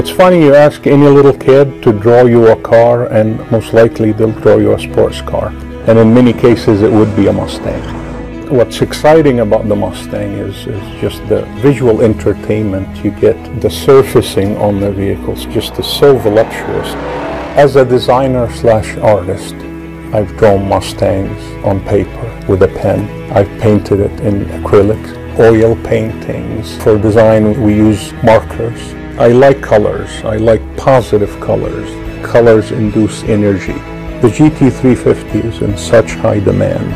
It's funny you ask any little kid to draw you a car and most likely they'll draw you a sports car. And in many cases it would be a Mustang. What's exciting about the Mustang is, is just the visual entertainment you get. The surfacing on the vehicles just is so voluptuous. As a designer slash artist, I've drawn Mustangs on paper with a pen. I've painted it in acrylic, oil paintings. For design, we use markers. I like colors. I like positive colors. Colors induce energy. The GT350 is in such high demand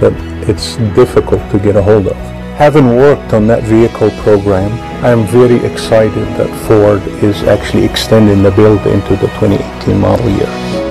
that it's difficult to get a hold of. Having worked on that vehicle program, I am very excited that Ford is actually extending the build into the 2018 model year.